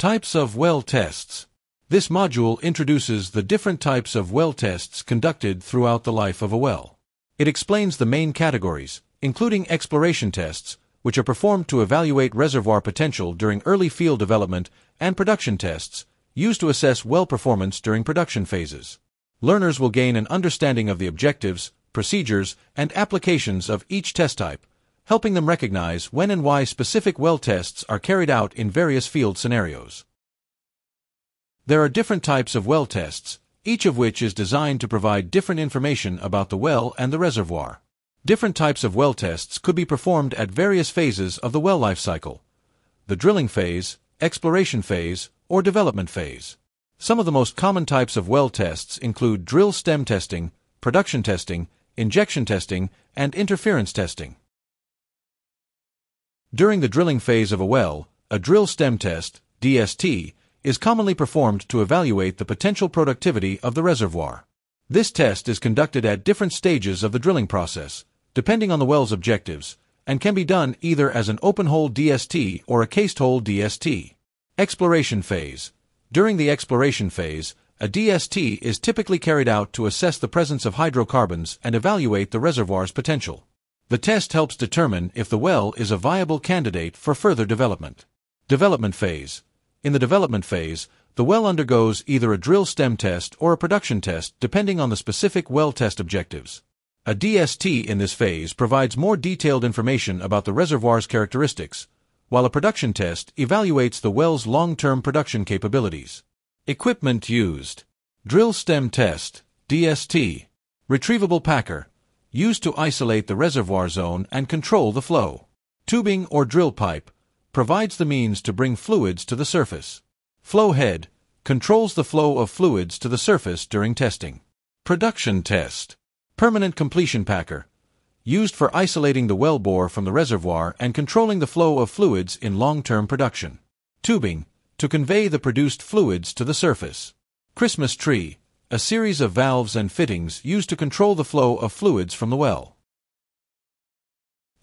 Types of well tests. This module introduces the different types of well tests conducted throughout the life of a well. It explains the main categories, including exploration tests, which are performed to evaluate reservoir potential during early field development, and production tests, used to assess well performance during production phases. Learners will gain an understanding of the objectives, procedures, and applications of each test type, helping them recognize when and why specific well tests are carried out in various field scenarios. There are different types of well tests, each of which is designed to provide different information about the well and the reservoir. Different types of well tests could be performed at various phases of the well life cycle the drilling phase, exploration phase, or development phase. Some of the most common types of well tests include drill stem testing, production testing, injection testing, and interference testing. During the drilling phase of a well, a drill stem test, DST, is commonly performed to evaluate the potential productivity of the reservoir. This test is conducted at different stages of the drilling process, depending on the well's objectives, and can be done either as an open hole DST or a cased hole DST. Exploration phase. During the exploration phase, a DST is typically carried out to assess the presence of hydrocarbons and evaluate the reservoir's potential. The test helps determine if the well is a viable candidate for further development. Development phase. In the development phase, the well undergoes either a drill stem test or a production test depending on the specific well test objectives. A DST in this phase provides more detailed information about the reservoir's characteristics, while a production test evaluates the well's long-term production capabilities. Equipment used. Drill stem test, DST. Retrievable packer, used to isolate the reservoir zone and control the flow. Tubing or drill pipe, provides the means to bring fluids to the surface. Flow head controls the flow of fluids to the surface during testing. Production test. Permanent completion packer. Used for isolating the wellbore from the reservoir and controlling the flow of fluids in long-term production. Tubing to convey the produced fluids to the surface. Christmas tree, a series of valves and fittings used to control the flow of fluids from the well.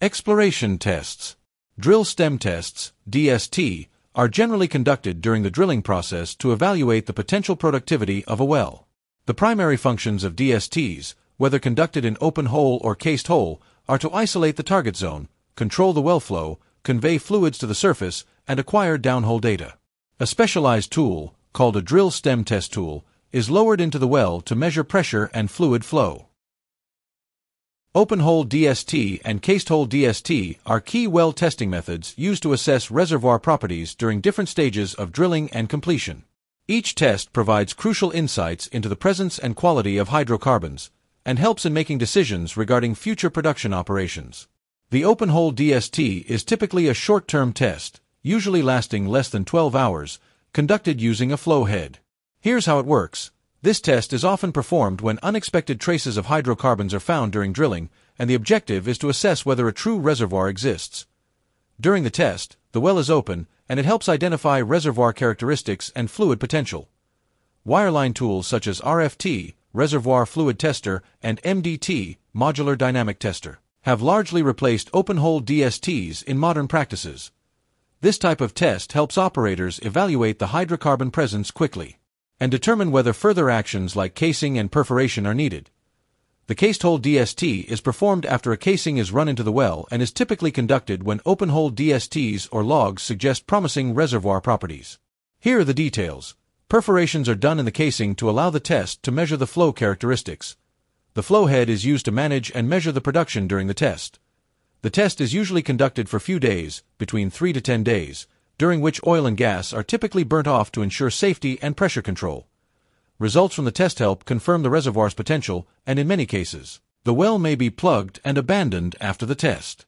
Exploration tests. Drill stem tests, DST, are generally conducted during the drilling process to evaluate the potential productivity of a well. The primary functions of DSTs, whether conducted in open hole or cased hole, are to isolate the target zone, control the well flow, convey fluids to the surface, and acquire downhole data. A specialized tool, called a drill stem test tool, is lowered into the well to measure pressure and fluid flow. Open hole DST and cased hole DST are key well testing methods used to assess reservoir properties during different stages of drilling and completion. Each test provides crucial insights into the presence and quality of hydrocarbons and helps in making decisions regarding future production operations. The open hole DST is typically a short-term test, usually lasting less than 12 hours, conducted using a flow head. Here's how it works. This test is often performed when unexpected traces of hydrocarbons are found during drilling, and the objective is to assess whether a true reservoir exists. During the test, the well is open, and it helps identify reservoir characteristics and fluid potential. Wireline tools such as RFT, Reservoir Fluid Tester, and MDT, Modular Dynamic Tester, have largely replaced open-hole DSTs in modern practices. This type of test helps operators evaluate the hydrocarbon presence quickly and determine whether further actions like casing and perforation are needed. The cased hole DST is performed after a casing is run into the well and is typically conducted when open hole DSTs or logs suggest promising reservoir properties. Here are the details. Perforations are done in the casing to allow the test to measure the flow characteristics. The flow head is used to manage and measure the production during the test. The test is usually conducted for few days, between 3 to 10 days, during which oil and gas are typically burnt off to ensure safety and pressure control. Results from the test help confirm the reservoir's potential, and in many cases, the well may be plugged and abandoned after the test.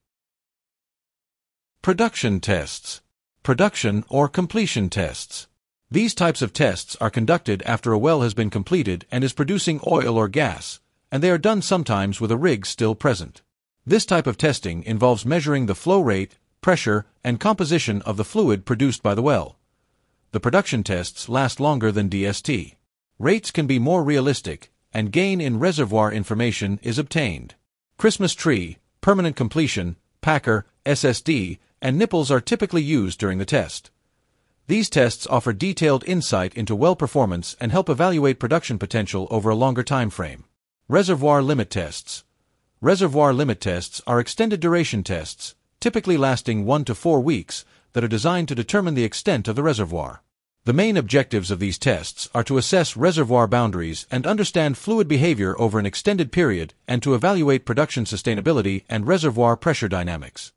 Production tests. Production or completion tests. These types of tests are conducted after a well has been completed and is producing oil or gas, and they are done sometimes with a rig still present. This type of testing involves measuring the flow rate, pressure, and composition of the fluid produced by the well. The production tests last longer than DST. Rates can be more realistic, and gain in reservoir information is obtained. Christmas tree, permanent completion, packer, SSD, and nipples are typically used during the test. These tests offer detailed insight into well performance and help evaluate production potential over a longer time frame. Reservoir limit tests. Reservoir limit tests are extended duration tests, typically lasting 1 to 4 weeks, that are designed to determine the extent of the reservoir. The main objectives of these tests are to assess reservoir boundaries and understand fluid behavior over an extended period and to evaluate production sustainability and reservoir pressure dynamics.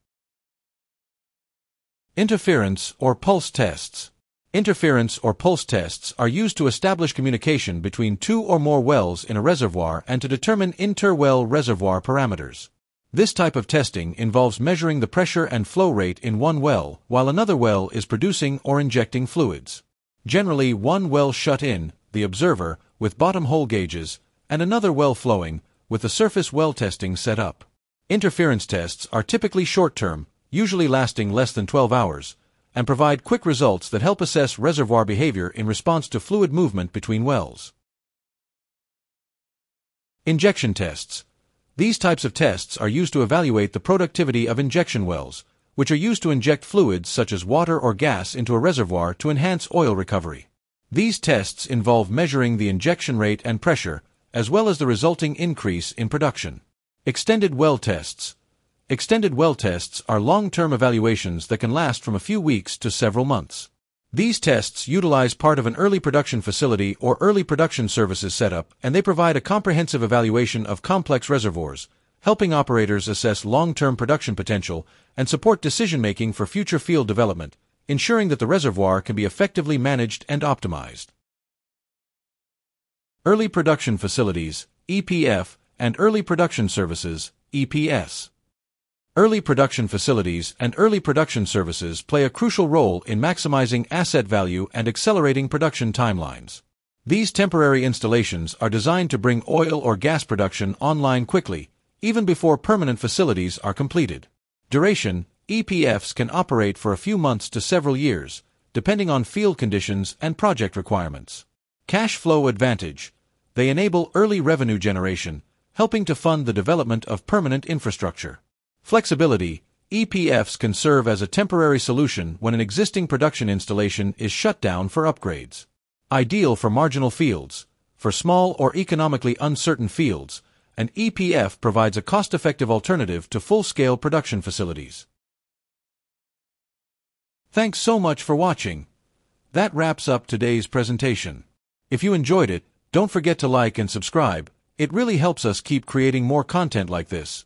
Interference or pulse tests. Interference or pulse tests are used to establish communication between two or more wells in a reservoir and to determine inter-well reservoir parameters. This type of testing involves measuring the pressure and flow rate in one well while another well is producing or injecting fluids. Generally, one well shut in, the observer, with bottom hole gauges, and another well flowing, with the surface well testing set up. Interference tests are typically short term, usually lasting less than 12 hours, and provide quick results that help assess reservoir behavior in response to fluid movement between wells. Injection tests. These types of tests are used to evaluate the productivity of injection wells, which are used to inject fluids such as water or gas into a reservoir to enhance oil recovery. These tests involve measuring the injection rate and pressure, as well as the resulting increase in production. Extended well tests. Extended well tests are long-term evaluations that can last from a few weeks to several months. These tests utilize part of an early production facility or early production services setup, and they provide a comprehensive evaluation of complex reservoirs, helping operators assess long-term production potential and support decision-making for future field development, ensuring that the reservoir can be effectively managed and optimized. Early Production Facilities, EPF, and Early Production Services, EPS. Early production facilities and early production services play a crucial role in maximizing asset value and accelerating production timelines. These temporary installations are designed to bring oil or gas production online quickly, even before permanent facilities are completed. Duration EPFs can operate for a few months to several years, depending on field conditions and project requirements. Cash flow advantage they enable early revenue generation, helping to fund the development of permanent infrastructure. Flexibility EPFs can serve as a temporary solution when an existing production installation is shut down for upgrades. Ideal for marginal fields. For small or economically uncertain fields, an EPF provides a cost-effective alternative to full-scale production facilities. Thanks so much for watching. That wraps up today's presentation. If you enjoyed it, don't forget to like and subscribe. It really helps us keep creating more content like this.